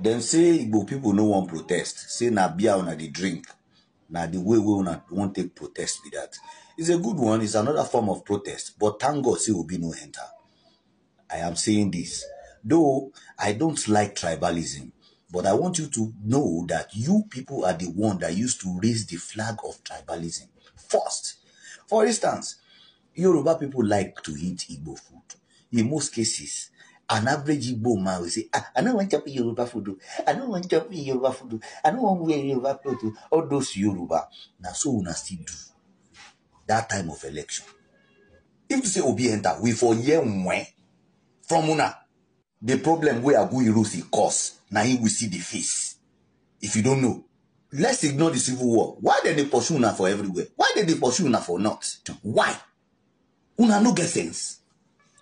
dem say igbo pipo no wan protest. Say na beer una dey drink. Na the way wey una wan take protest be that. It's a good one. It's another form of protest. But thank god say obi no enter. I am saying this. Though i don't like tribalism but i want you to know that you people are the one that used to raise the flag of tribalism first. For instance yoruba people like to eat igbo food. In most cases an average igbo man will say ah i no wan chop yoruba food o i no wan chop yoruba food o i no wan wear yoruba cloth o all those yoruba na so una still do. That time of election. If you say obi enter we for hear nwe from una. The problem wey aguiyi cause na him we see the face. If you don't know let's ignore the civil war. Why dem dey pursue una for everywhere? Why dem dey pursue una for north? Why? Una no get sense.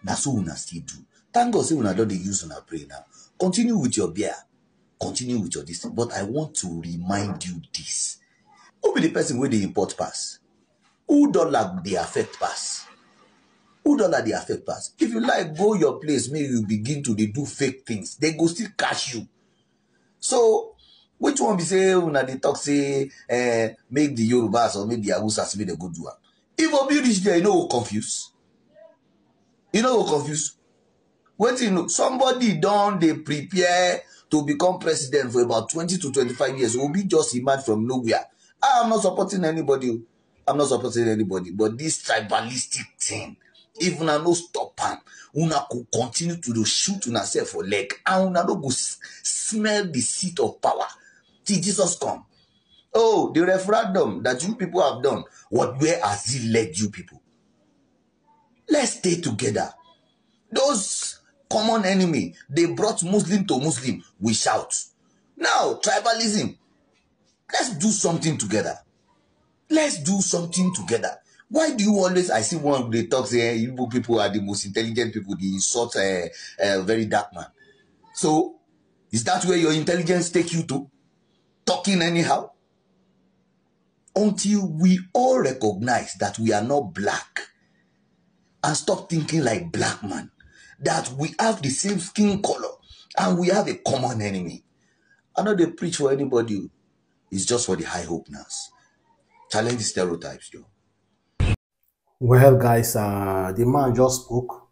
Na so una still do thank god say una don dey use una brain now. Continue with your beer. Continue with your this. But i want to remind you this. Who be the person wey dey import pass? Who dollar dey affect pass? Who dollar dey affect pass? If you like go your place. Make you begin to dey do fake things. They go still catch you. So which one be say una dey talk say eh, make the yorubas or make the hausas make dem go do am? If obi reach there you no go confuse. You no go confuse wetin you know somebody don dey prepare to become president for about twenty to twenty-five years obi just emerge from nowhere. I am not supporting anybody i'm not supporting anybody but this tribalistic thing if una no stop am una go continue to dey shoot una sef for leg and una no go smell the seat of power till jesus come. Oh the referendum that you people have done what where has it led you people? Let's stay together. Those common enemy. They brought muslim to muslim. We shout. Now tribalism. Let's do something together. Let's do something together. Why do you always i see one dey talk say eh, igbo people are the most intelligent people dey insult a uh, uh, very dark man. So is that where your intelligence take you to? Talking anyhow? Until we all recognize that we are not black and stop thinking like black man that we have the same skin color and we have a common enemy i know they preach for anybody it's just for the high hope nas challenge the stereotypes yo. Well, guys, uh, the man just spoke,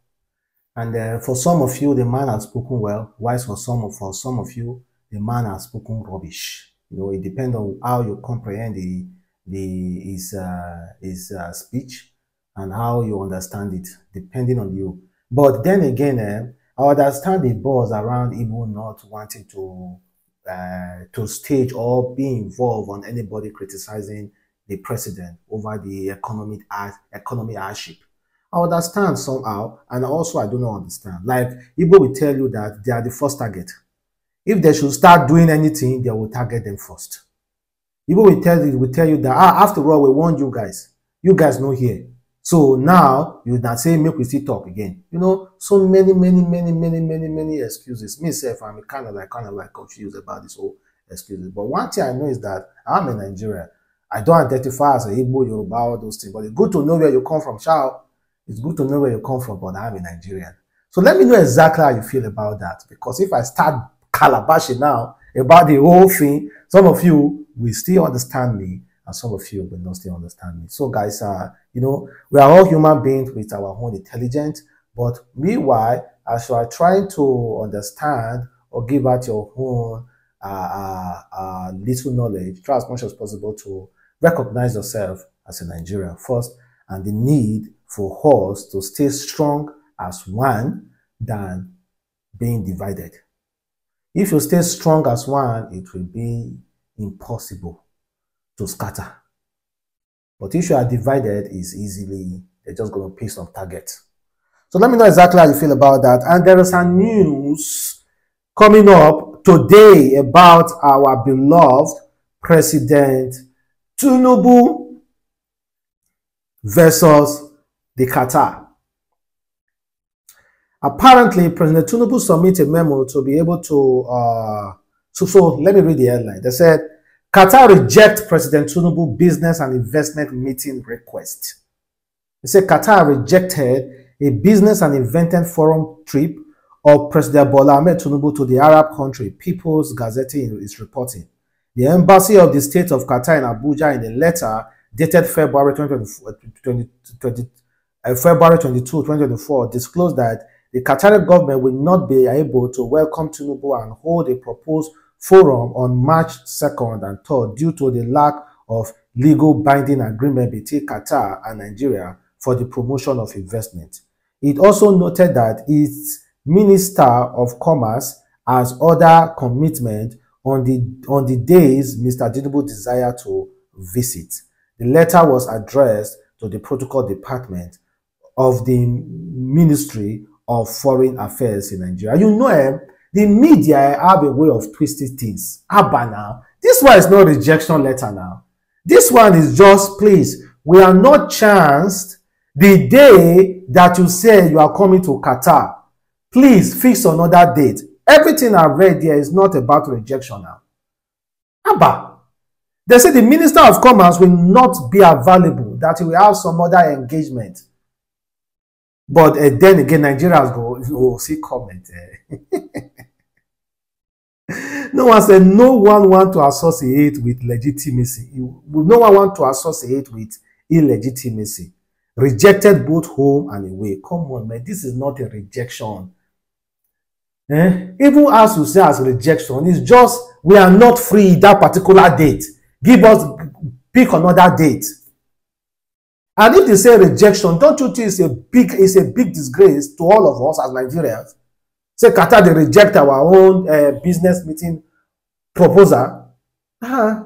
and uh, for some of you, the man has spoken well. Whilst for some of for some of you, the man has spoken rubbish. You know, it depends on how you comprehend the the his uh, his uh, speech and how you understand it, depending on you. But then again, eh, I understand the buzz around Igbo not wanting to uh, to stage or be involved on anybody criticizing the president over the economic economy hardship. I understand somehow, and also I do not understand. Like Igbo will tell you that they are the first target. If they should start doing anything, they will target them first. Igbo will tell you will tell you that ah, after all, we warned you guys. You guys know here. So now you not say make we still talk again. You know, so many, many, many, many, many, many excuses. Me self, I'm kind of like kind of like confused about this whole excuses. But one thing I know is that I'm in Nigeria. I don't identify as a Igbo, Yoruba, all those things. But it's good to know where you come from, Shao. It's good to know where you come from, but I'm a Nigerian. So let me know exactly how you feel about that. Because if I start calabashing now about the whole thing, some of you will still understand me, and some of you will not still understand me. So, guys, uh, you know, we are all human beings with our own intelligence. But meanwhile, as you are trying to understand or give out your own uh, uh, uh, little knowledge, try as much as possible to recognize yourself as a Nigerian first and the need for us to stay strong as one than being divided. If you stay strong as one, it will be impossible to scatter. But if you are divided, it's easily, they're just going to pick some target. So let me know exactly how you feel about that. And there is some news coming up today about our beloved President Tinubu versus the Qatar. Apparently, President Tinubu submitted a memo to be able to. Uh, so, so let me read the headline. They said Qatar reject President Tinubu business and investment meeting request. They said Qatar rejected a business and investment forum trip of President Bola Ahmed to the Arab country, People's Gazette is reporting. The embassy of the state of Qatar in Abuja in a letter dated February 20, uh, February 22, 2024, disclosed that the Qatari government will not be able to welcome Tinubu and hold a proposed forum on March 2nd and 3rd due to the lack of legal binding agreement between Qatar and Nigeria for the promotion of investment. It also noted that its Minister of Commerce has other commitment on the, on the days Mr. Tinubu desired to visit. The letter was addressed to the Protocol Department of the Ministry of Foreign Affairs in Nigeria. You know, eh, the media have a way of twisting things. Abba now. This one is not rejection letter now. This one is just, please, we are not chanced the day that you say you are coming to Qatar. Please fix another date. Everything I've read here is not about rejection now. Abba. They say the Minister of Commerce will not be available, that he will have some other engagement. But uh, then again, Nigerians go, will see comment. Uh. no one said no one want to associate with legitimacy. No one want to associate with illegitimacy. Rejected both home and away. Come on, man. This is not a rejection. Eh? Even as you say as rejection, it's just we are not free that particular date. Give us, pick another date. And if they say rejection, don't you think it's a big, it's a big disgrace to all of us as Nigerians? Say Qatar, they reject our own uh, business meeting proposal. Uh-huh.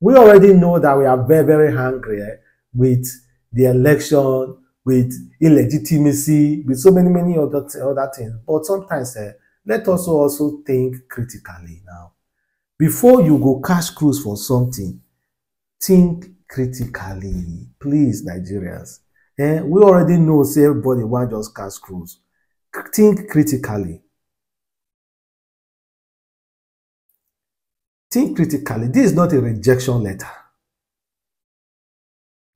We already know that we are very, very hungry eh, with the election, with illegitimacy, with so many, many other, other things. But sometimes eh, let us also think critically now. Before you go cash cruise for something, think critically. Please, Nigerians. Eh, we already know say everybody want just cash cruise. Think critically. Think critically. This is not a rejection letter.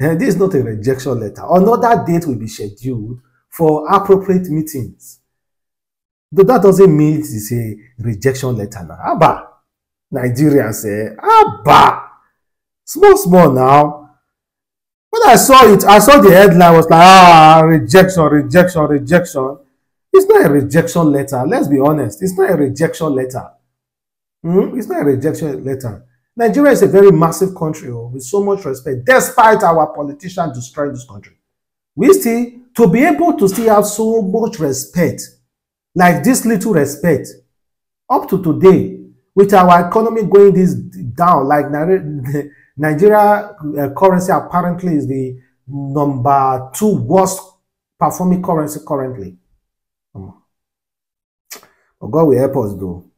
Eh, this is not a rejection letter. Another date will be scheduled for appropriate meetings. Though that doesn't mean it is a rejection letter now. Abba. Nigerians say, Abba. Small, small now. When I saw it, I saw the headline was like, ah, rejection, rejection, rejection. It's not a rejection letter. Let's be honest. It's not a rejection letter. Mm? It's not a rejection letter. Nigeria is a very massive country oh, with so much respect, despite our politicians destroying this country. We still, to be able to still have so much respect, like this little respect, up to today, with our economy going this down, like Nigeria uh, currency apparently is the number two worst performing currency currently. But God will help us though.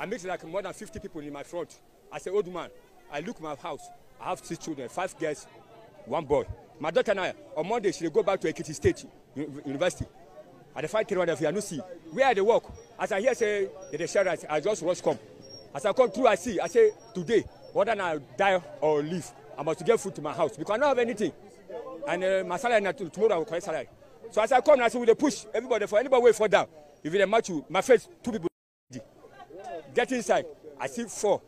I meet like more than 50 people in my front. As an old man, I look my house. I have six children, five girls, one boy. My daughter and I, on Monday, she will go back to Ekiti State University. At the three one, if you see where they work. As I hear say, they share right, I just rush come. As I come through, I see, I say, today, whether I die or live, I must get food to my house because I don't have anything. And uh, my salary, tomorrow I will collect salary. So as I come, I say, we they push everybody for anybody way for down. If they match you, my face, two people get inside. I see four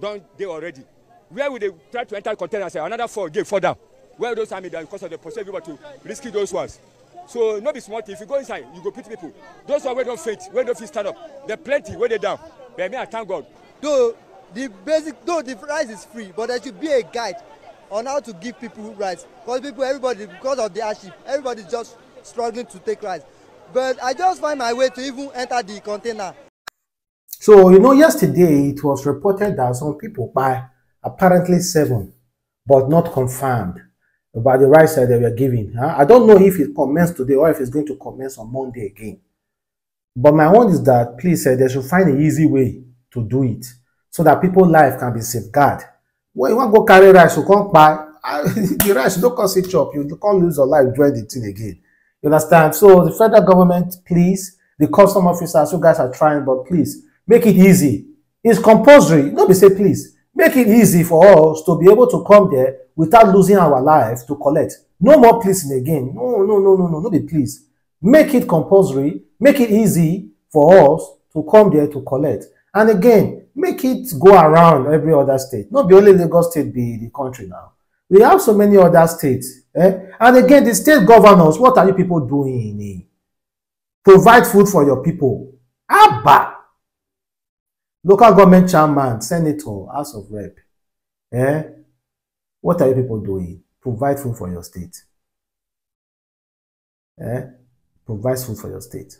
done there already. Where will they try to enter container? Say another four get fall down. Where those army down because of the pursue everybody to risky those ones. So no be small thing. If you go inside, you go put people. Those one wey don faint, wey no fit stand up, there plenty wey dey down. But me, I thank God. Though the basic, though the rice is free, but there should be a guide on how to give people rice. Because people, everybody, because of the hardship, everybody just struggling to take rice. But I just find my way to even enter the container. So, you know, yesterday it was reported that some people buy apparently seven, but not confirmed by the rice that they were giving. Huh? I don't know if it commenced today or if it's going to commence on Monday again. But my own is that please uh, they should find an easy way to do it so that people's life can be safeguarded. When you want to go carry rice, you can't buy the rice, don't cause it chop, you can't lose your life doing the thing again. You understand? So the federal government, please, the custom officers, you guys are trying, but please make it easy. It's compulsory. Don't be say please. Make it easy for us to be able to come there without losing our life to collect. No more pleasing again. No, no, no, no, no, no be please. make it compulsory, make it easy for us to come there to collect. And again, make it go around every other state. Not be only Lagos State be the country now. We have so many other states. Eh? And again, the state governors, what are you people doing? Provide food for your people. Abba! Local government chairman, senator, House of Rep. Eh? What are you people doing? Provide food for your state. Eh? Provide food for your state.